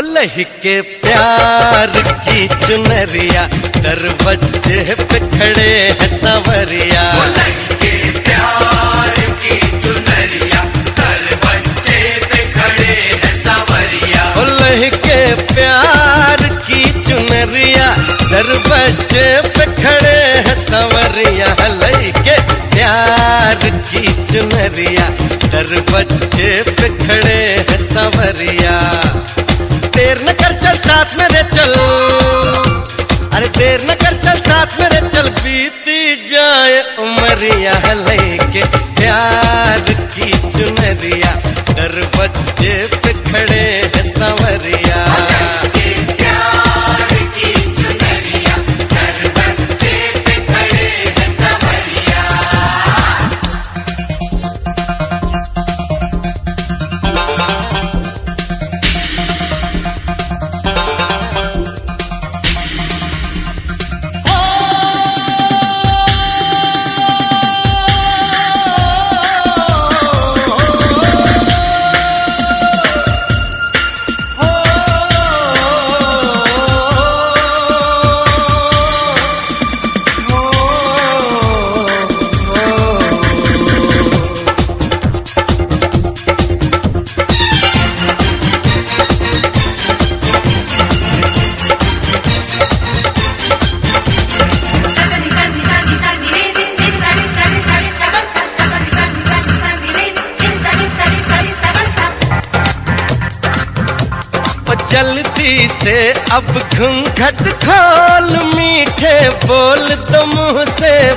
लहके प्यार की चुनरिया दरवाजे पे खड़े हैं सवरिया। के प्यार की चुनरिया बच्चे पे खड़े हैं सवरिया। ओ लहके प्यार की चुनरिया दरवाजे पे खड़े हैं सवरिया। लहके प्यार की चुनरिया दरवाजे पे खड़े हैं सवरिया। देर न कर चल, साथ मेरे चल। अरे देर न कर चल, साथ मेरे चल। बीती जाए उमरिया लेके, प्यार की चुनरिया। बच्चे पे खड़े हैं सवरिया।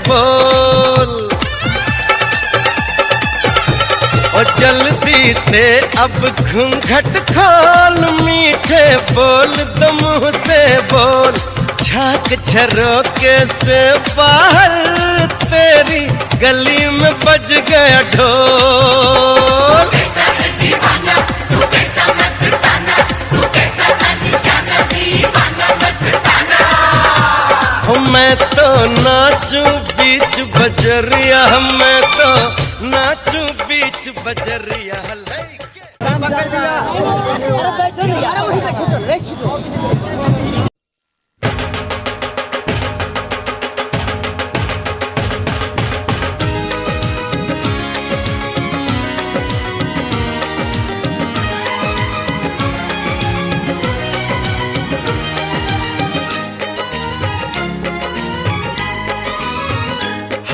बोल। ओ जल्दी से अब घूंघट खोल, मीठे बोल तो मुँह से बोल। झाक झरोके से बाहर तेरी गली में बज गया ढोल। मैं तो नाचू बीच बजरिया मैं तो नाचू बीच बजरिया। लइके।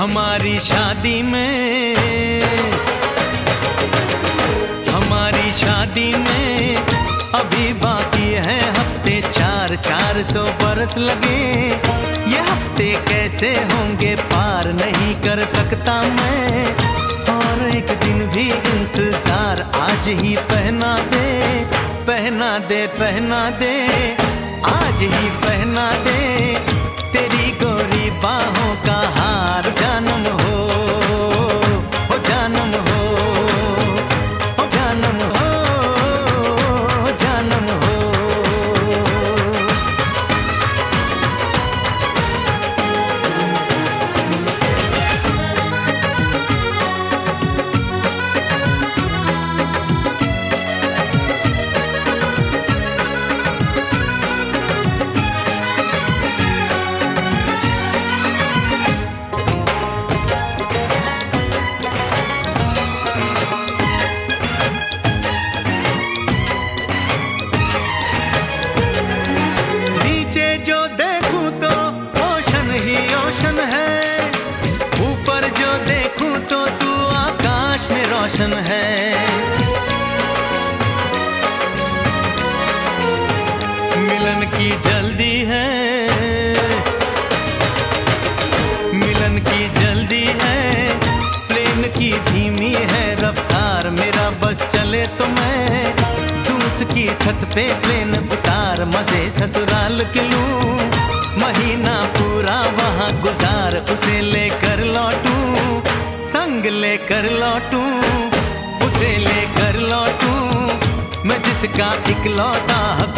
हमारी शादी में, हमारी शादी में अभी बाकी है हफ़्ते चार चार सौ बरस लगे। ये हफ़्ते कैसे होंगे पार नहीं कर सकता मैं। और एक दिन भी इंतज़ार आज ही पहना दे पहना दे पहना दे, आज ही पहना दे। तेरी गोरी बाहों जिसका इकलौता हकदार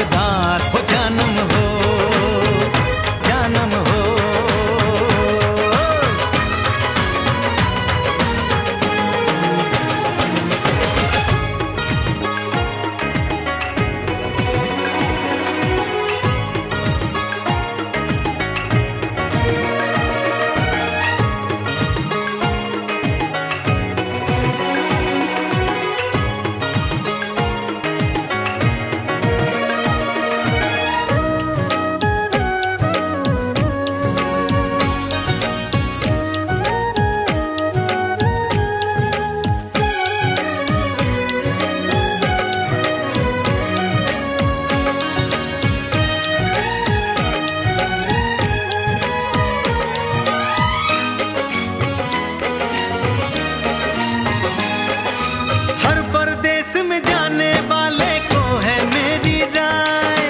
इसमें जाने वाले को है मेरी राय।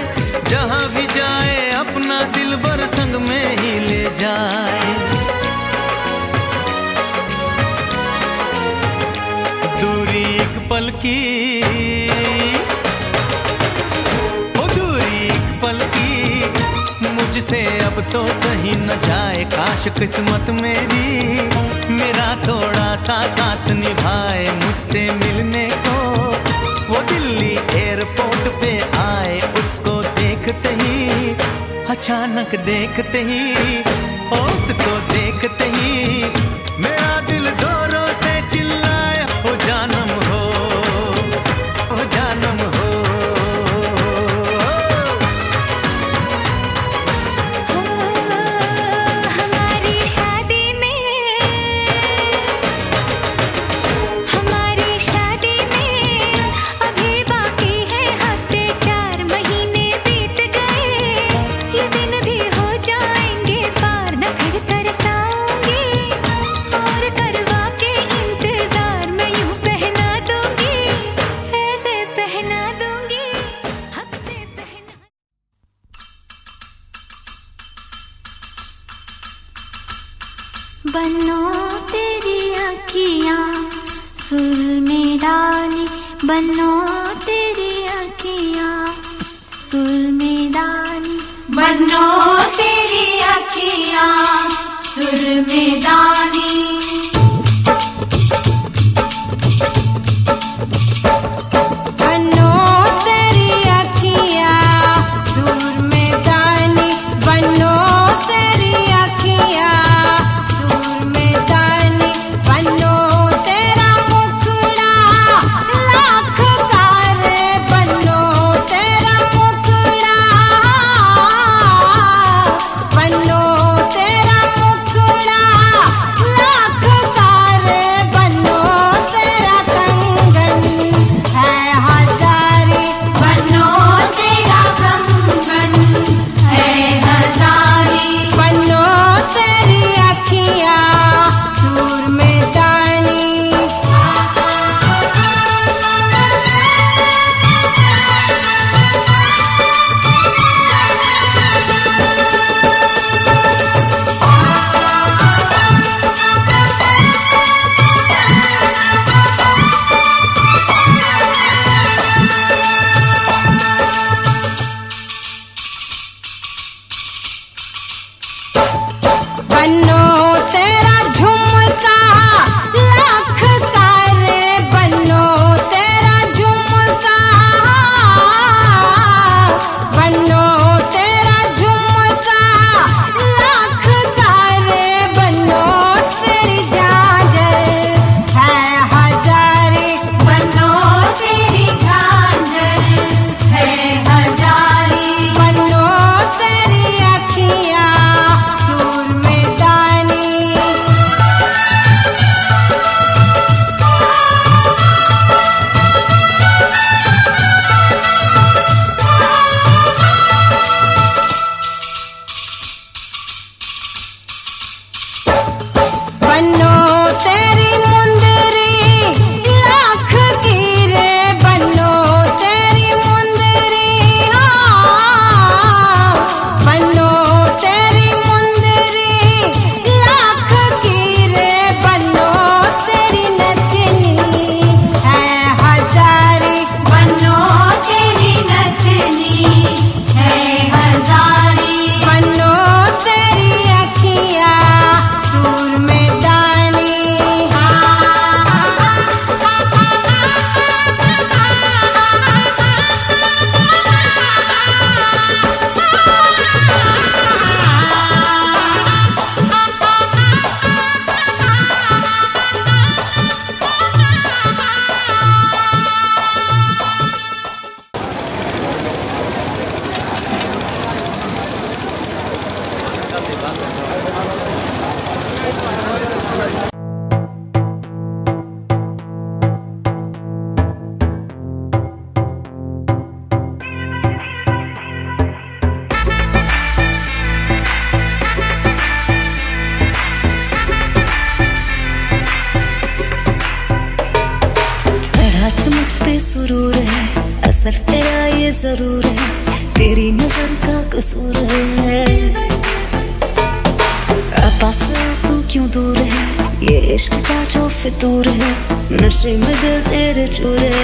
जहाँ भी जाए, अपना दिल बर संग में ही ले जाए। दूरी एक पल की। ओ मुझसे अब तो सही न जाए, काश किस्मत मेरी। मेरा थोड़ा सा साथ निभाए मुझसे मिलने को। वो दिल्ली एयरपोर्ट पे आए, उसको देखते ही, अचानक देखते ही उसको देखते ही फितूर है नशे में दिल तेरे चूर।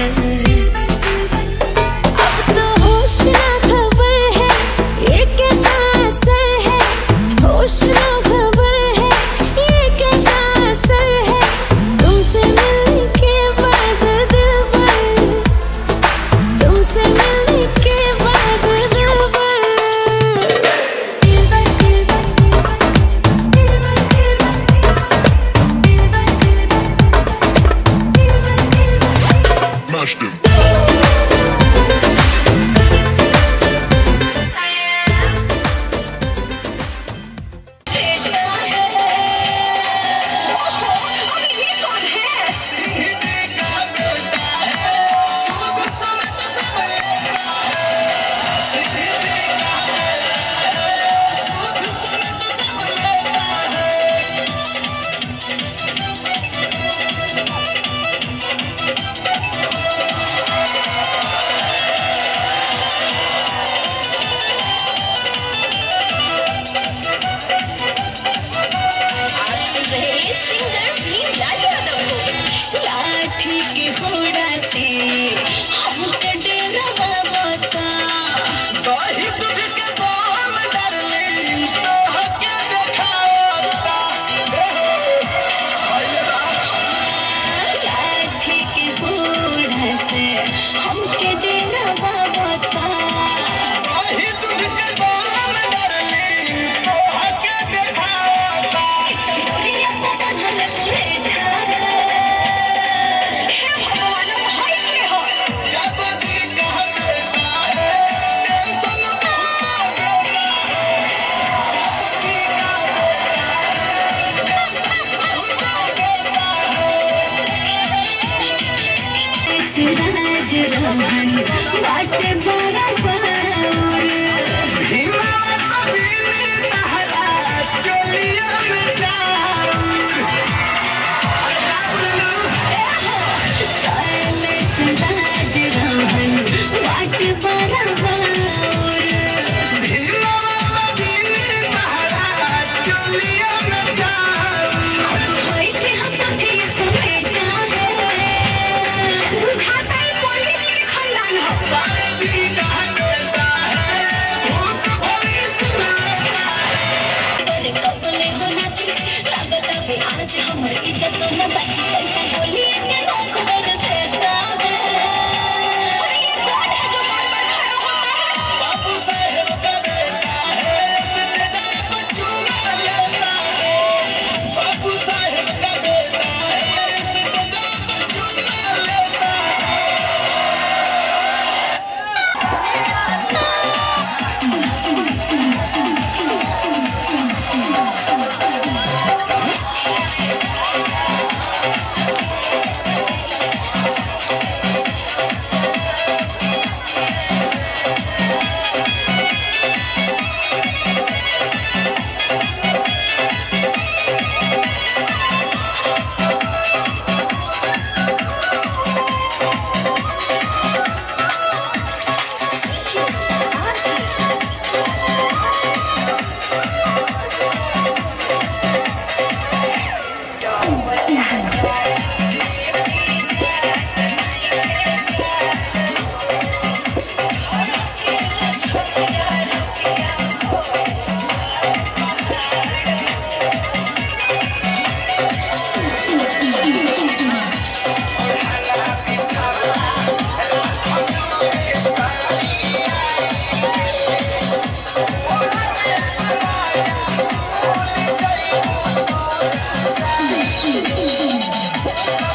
Thank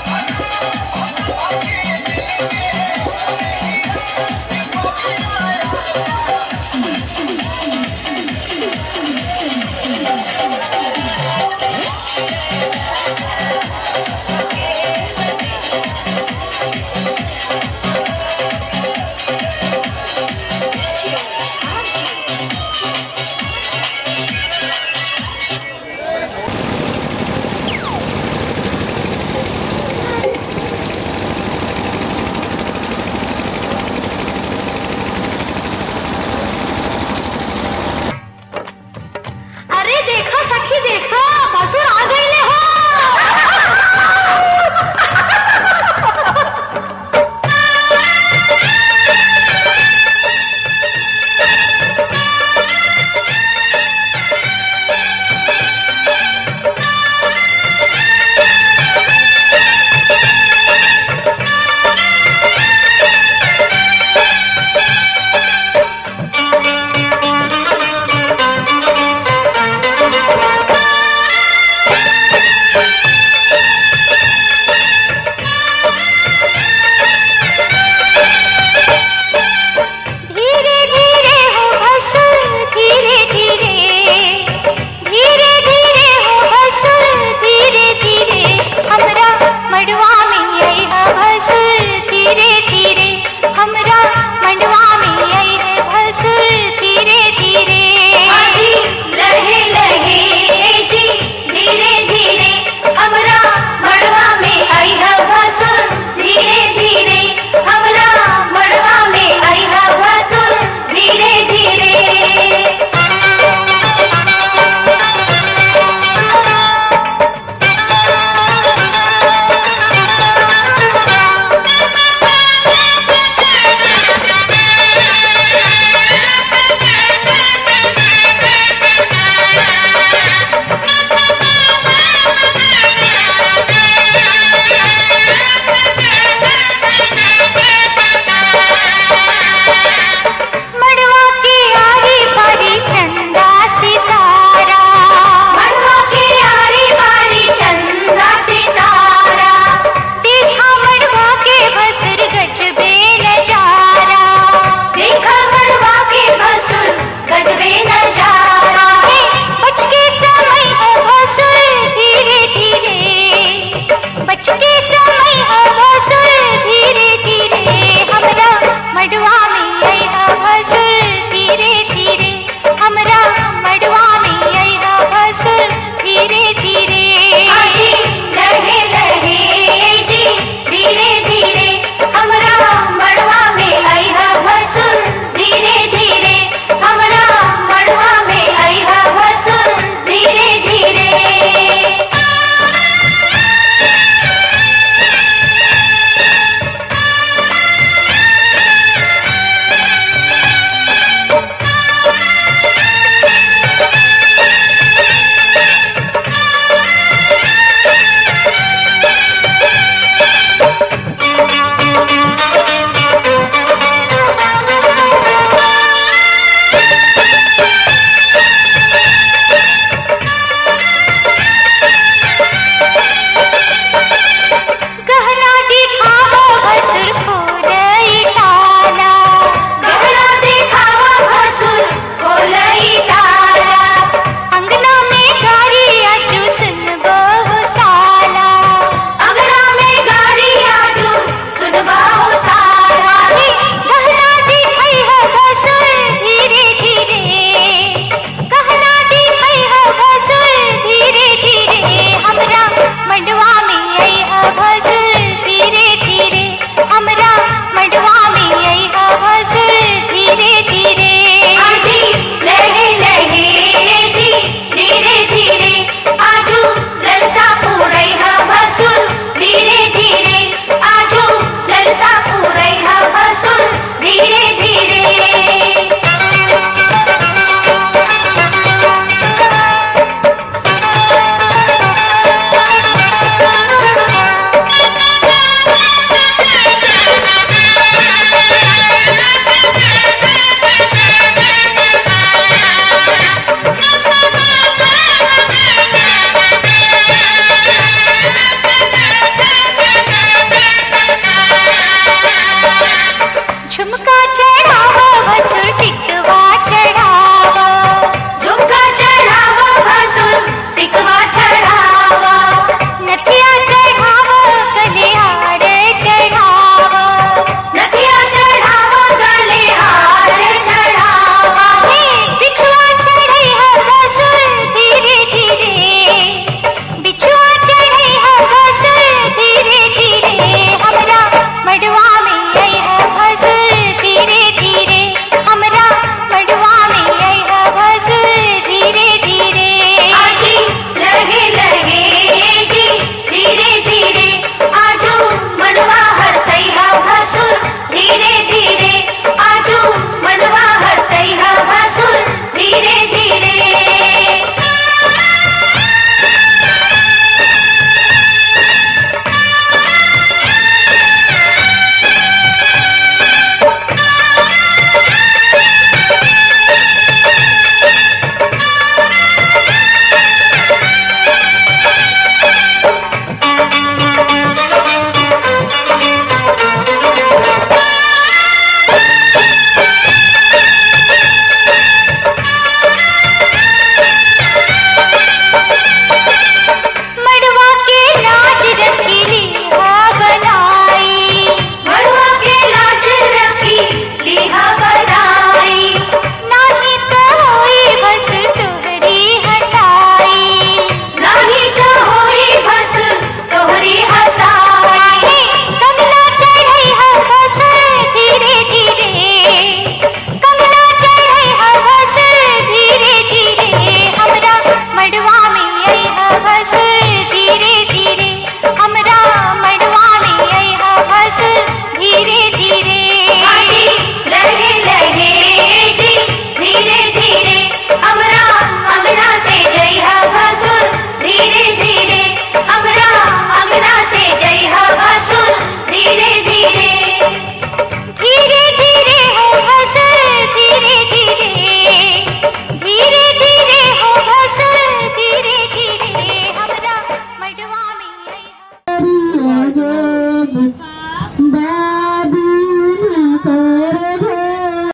you.